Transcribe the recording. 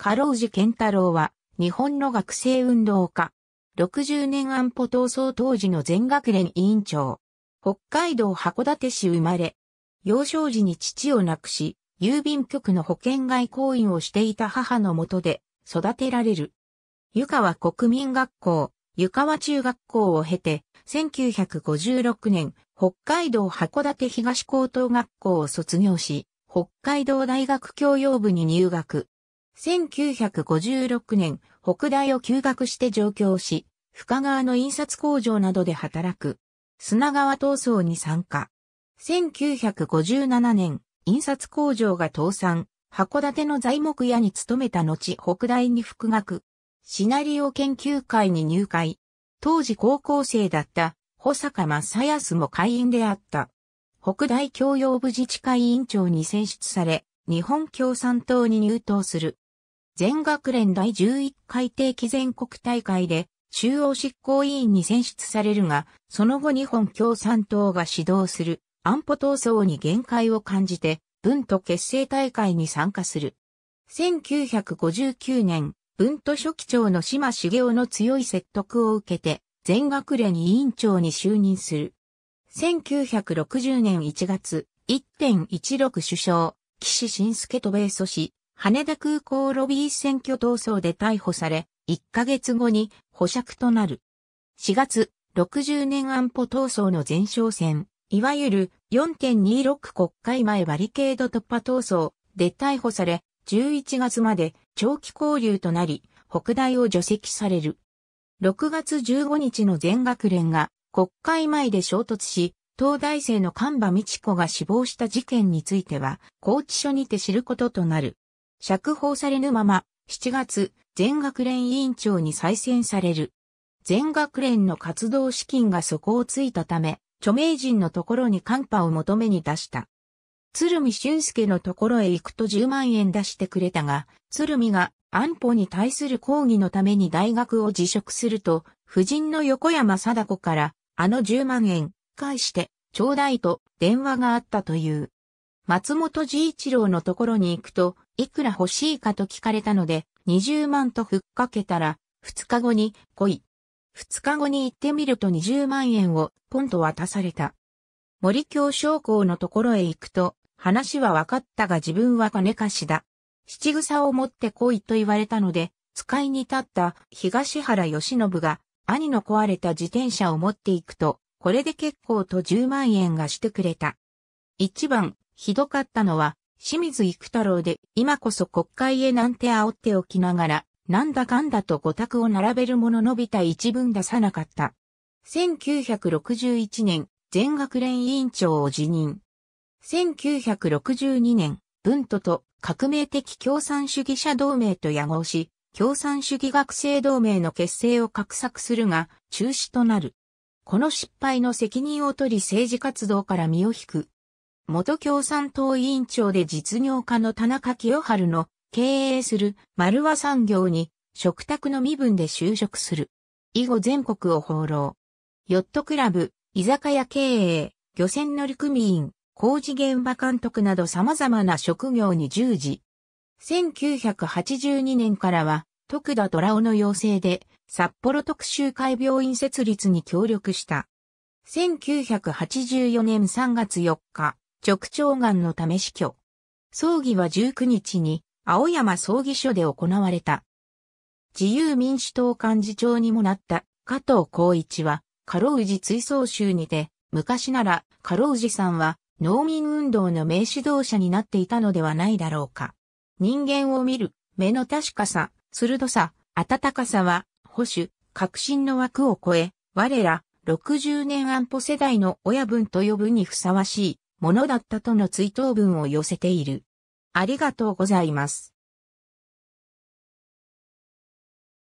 加労寺健太郎は、日本の学生運動家。60年安保闘争当時の全学連委員長。北海道函館市生まれ。幼少時に父を亡くし、郵便局の保険外交員をしていた母のもとで育てられる。湯川国民学校、湯川中学校を経て、1956年、北海道函館東高等学校を卒業し、北海道大学教養部に入学。1956年、北大を休学して上京し、深川の印刷工場などで働く。砂川闘争に参加。1957年、印刷工場が倒産、函館の材木屋に勤めた後、北大に復学。シナリオ研究会に入会。当時高校生だった保坂正康も会員であった。北大教養部自治会委員長に選出され、日本共産党に入党する。全学連第11回定期全国大会で中央執行委員に選出されるが、その後日本共産党が指導する安保闘争に限界を感じて、文都結成大会に参加する。1959年、文都書記長の島茂雄の強い説得を受けて、全学連委員長に就任する。1960年1月、1.16首相、岸信介と米訴し、羽田空港ロビー選挙闘争で逮捕され、1ヶ月後に保釈となる。4月、60年安保闘争の前哨戦、いわゆる4.26国会前バリケード突破闘争で逮捕され、11月まで長期交流となり、北大を除籍される。6月15日の全学連が国会前で衝突し、東大生の神場美智子が死亡した事件については、高知署にて知ることとなる。釈放されぬまま、7月、全学連委員長に再選される。全学連の活動資金が底をついたため、著名人のところにカンパを求めに出した。鶴見俊介のところへ行くと10万円出してくれたが、鶴見が安保に対する抗議のために大学を辞職すると、夫人の横山貞子から、あの10万円、返して、ちょうだいと電話があったという。松本治一郎のところに行くと、いくら欲しいかと聞かれたので、20万とふっかけたら、2日後に来い。2日後に行ってみると20万円をポンと渡された。森京商工のところへ行くと、話は分かったが自分は金貸しだ。七草を持って来いと言われたので、使いに立った東原義信が兄の壊れた自転車を持っていくと、これで結構と10万円がしてくれた。一番ひどかったのは清水育太郎で今こそ国会へなんて煽っておきながら、なんだかんだと五択を並べるもの伸びた一文出さなかった。1961年、全学連委員長を辞任。1962年、文都と革命的共産主義者同盟と野合し、共産主義学生同盟の結成を画策するが、中止となる。この失敗の責任を取り政治活動から身を引く。元共産党委員長で実業家の田中清春の経営する丸和産業に食卓の身分で就職する。以後全国を放浪。ヨットクラブ、居酒屋経営、漁船乗組員、工事現場監督など様々な職業に従事。1982年からは、徳田虎尾の要請で、札幌特集会病院設立に協力した。1984年3月4日、直腸癌のため死去。葬儀は19日に青山葬儀所で行われた。自由民主党幹事長にもなった加藤光一は、カロウジ追走集にて、昔なら、カロウジさんは農民運動の名指導者になっていたのではないだろうか。人間を見る、目の確かさ、鋭さ、温かさは、保守、革新の枠を超え、我ら、60年安保世代の親分と呼ぶにふさわしいものだったとの追悼文を寄せている。ありがとうございます。